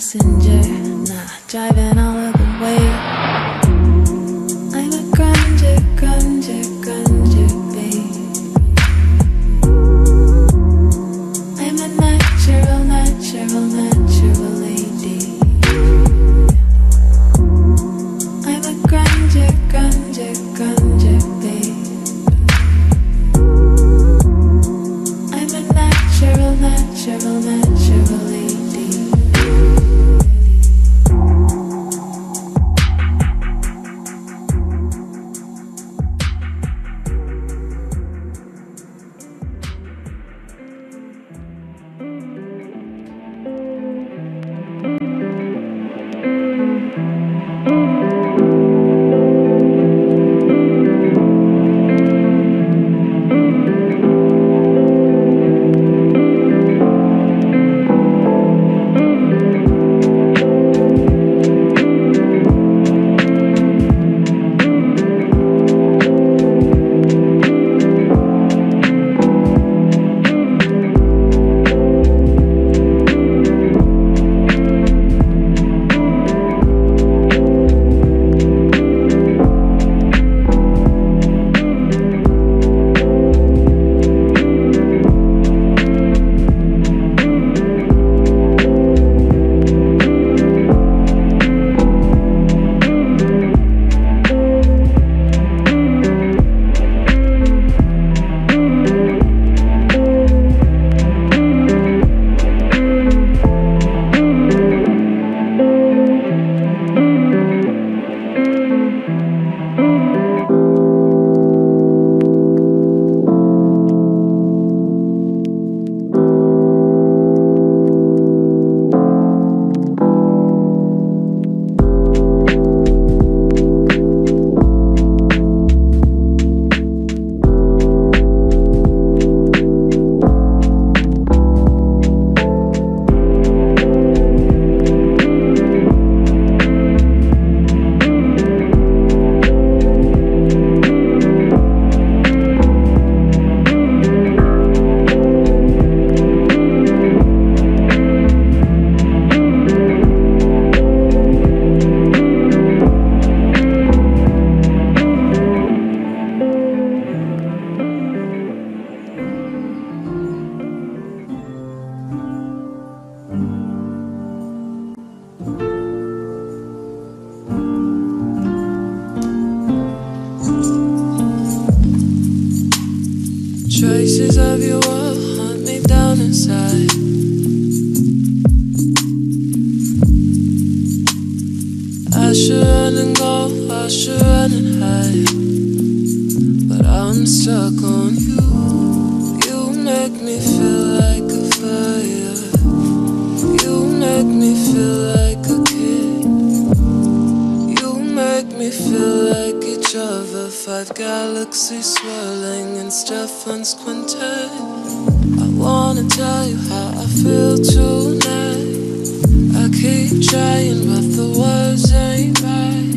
natural, all lady. me feel like a kid. You make me feel like each other. Galaxies swirling. I wanna tell you how I feel tonight. I keep trying, but the words ain't right.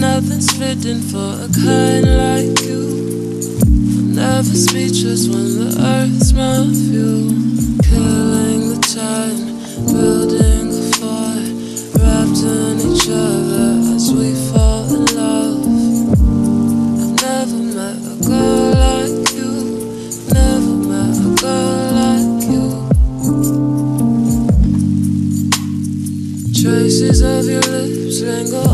Nothing's fitting for a kind like you. I'm never speechless when the earth's my fuel. Killing even go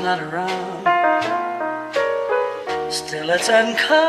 not around. Still, it's uncomfortably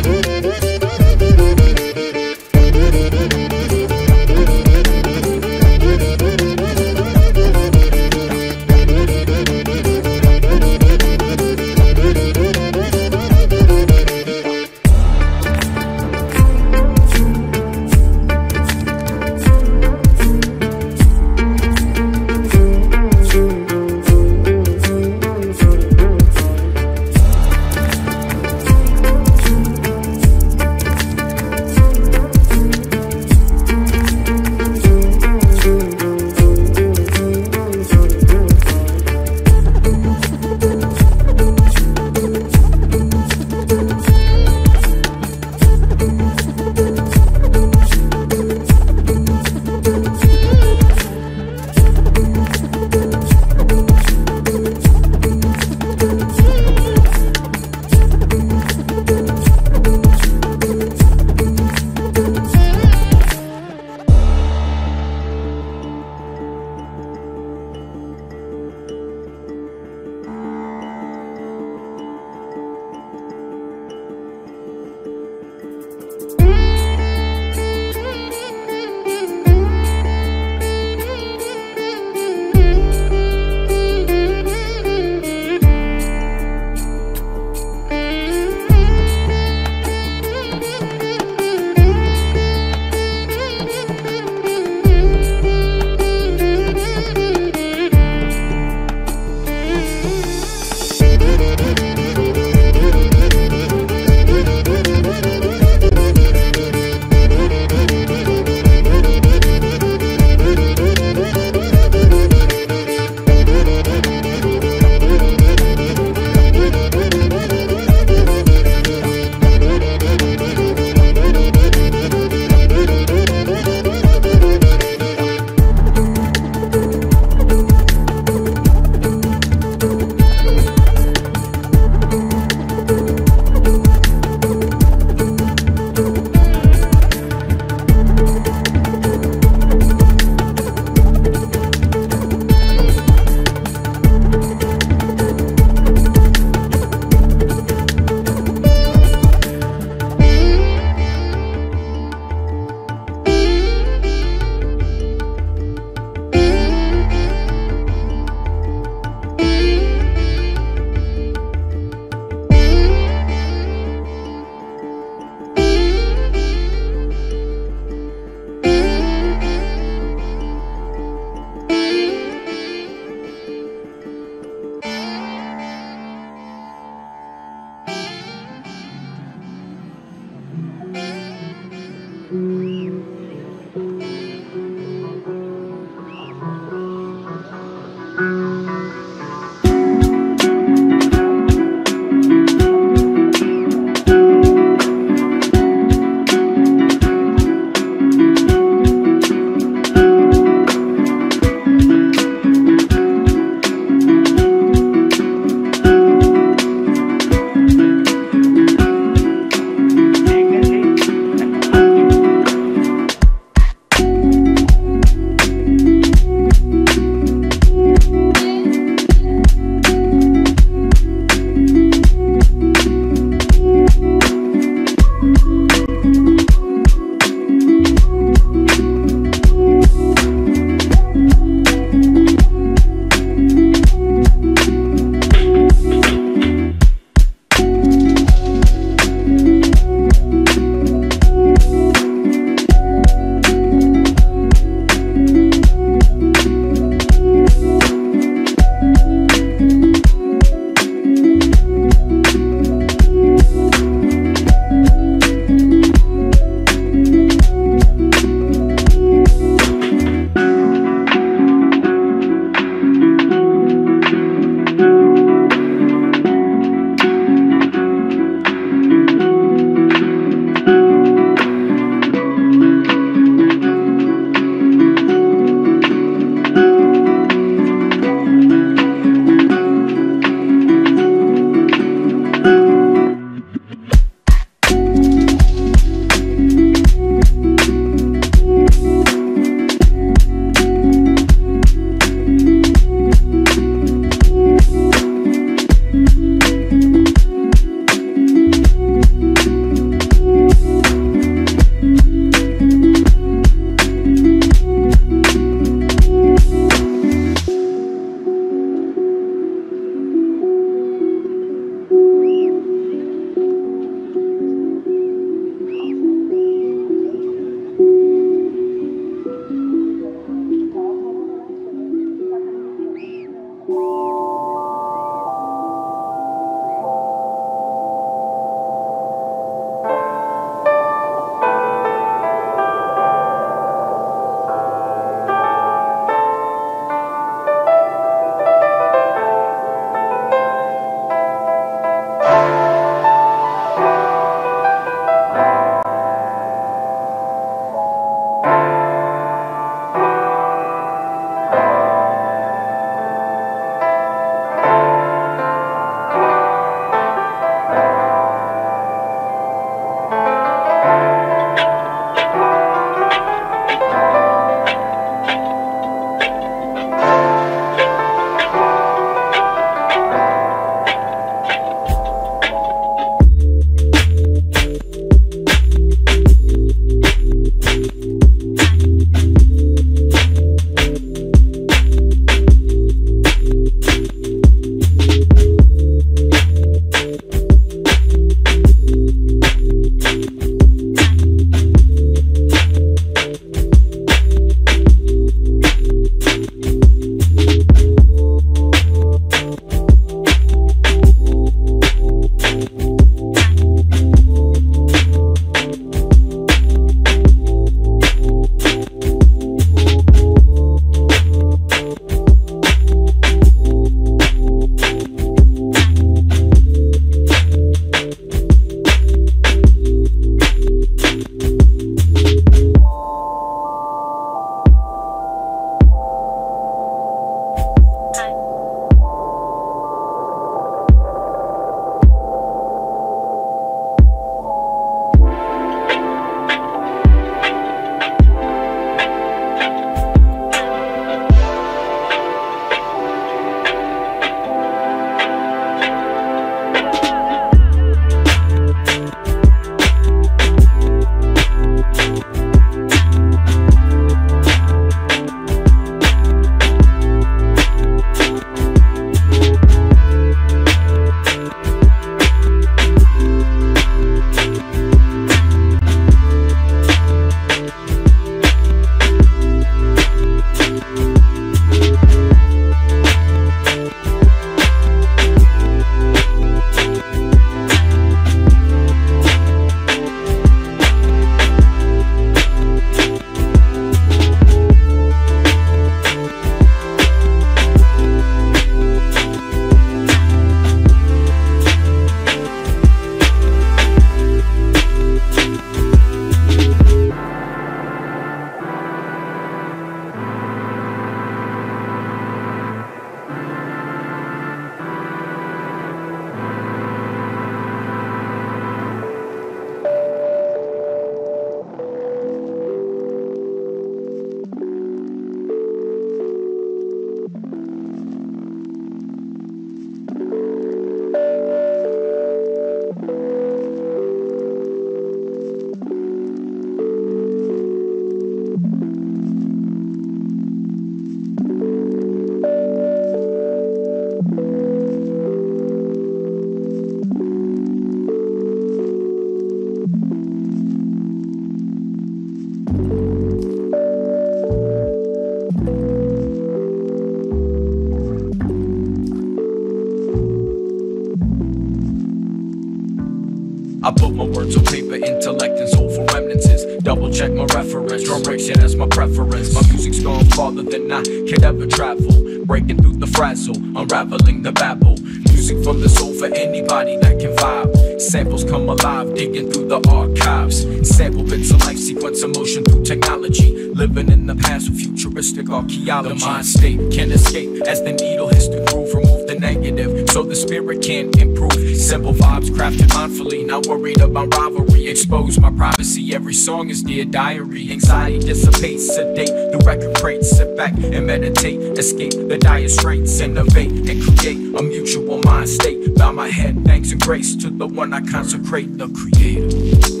I put my words on paper, intellect and soul for remnants. Double check my reference, yeah, that's my preference. My music's gone farther than I could ever travel. Breaking through the frazzle, unraveling the babble. Music from the soul for anybody that can vibe. Samples come alive, digging through the archives. Sample bits of life sequence emotion through technology. Living in the past with futuristic archaeology. The mind state can escape as the needle hits the groove. Remove the negative so the spirit can improve. Simple vibes crafted mindfully, not worried about rivalry. Expose my privacy, every song is dear diary. Anxiety dissipates, sedate the record crates. Sit back and meditate, escape the dire straits. Innovate and create a mutual mind state. Bow my head, thanks and grace to the one I consecrate, the creator.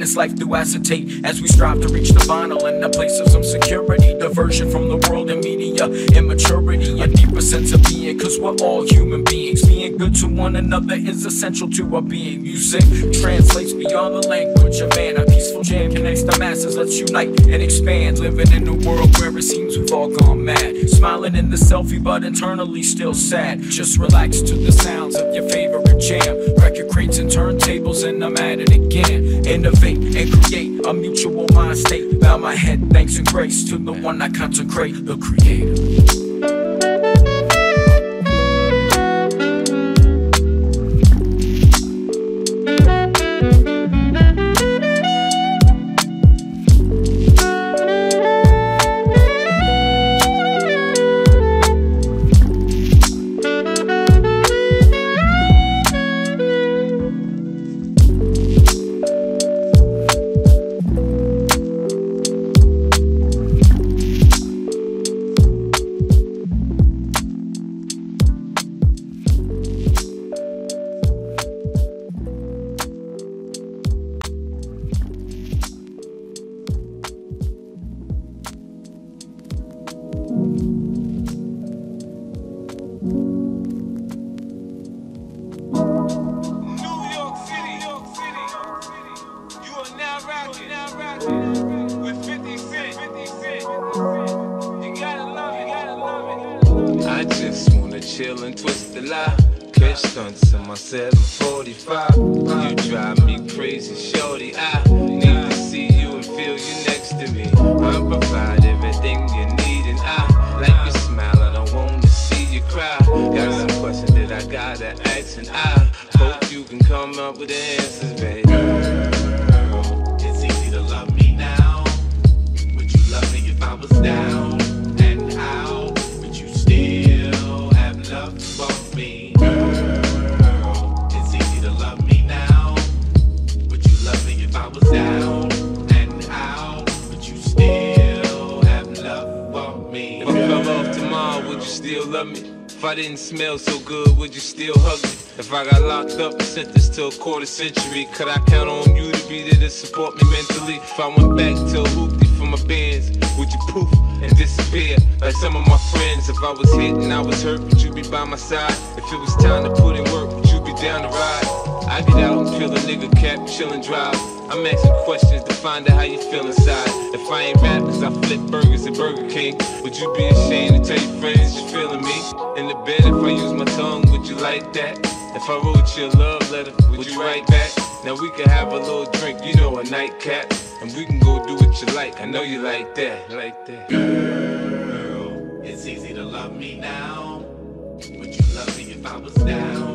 Witness life through acetate as we strive to reach the vinyl in a place of some security. Diversion from the world and media. Immaturity, a sense of being. Cause we're all human beings. Being good to one another is essential to our being. Music translates beyond the language of man. A peaceful jam connects the masses. Let's unite and expand. Living in a world where it seems we've all gone mad. Smiling in the selfie, but internally still sad. Just relax to the sounds of your favorite jam. Record crates and turntables, and I'm at it again. Innovate and create a mutual mind state. Bow my head, thanks and grace to the one I consecrate, the creator. Up with the answers, baby. Girl, it's easy to love me now. Would you love me if I was down? And how would you still have love for me? Girl, it's easy to love me now. Would you love me if I was down? And how would you still have love for me? If I fell off tomorrow, would you still love me? If I didn't smell so good, would you still hug me? If I got locked up and sentenced to a quarter century, could I count on you to be there to support me mentally? If I went back to a hoopty for my Benz, would you poof and disappear like some of my friends? If I was hit and I was hurt, would you be by my side? If it was time to put in work, would you be down to ride? I get out and kill a nigga cap, chill and drive. I'm asking questions to find out how you feel inside. If I ain't rap, cause I flip burgers at Burger King, would you be ashamed to tell your friends you're feeling me? In the bed, if I use my tongue, would you like that? If I wrote you a love letter, would you write back? Now we can have a little drink, you know, a nightcap. And we can go do what you like. I know you like that, like that. Girl, it's easy to love me now. Would you love me if I was down?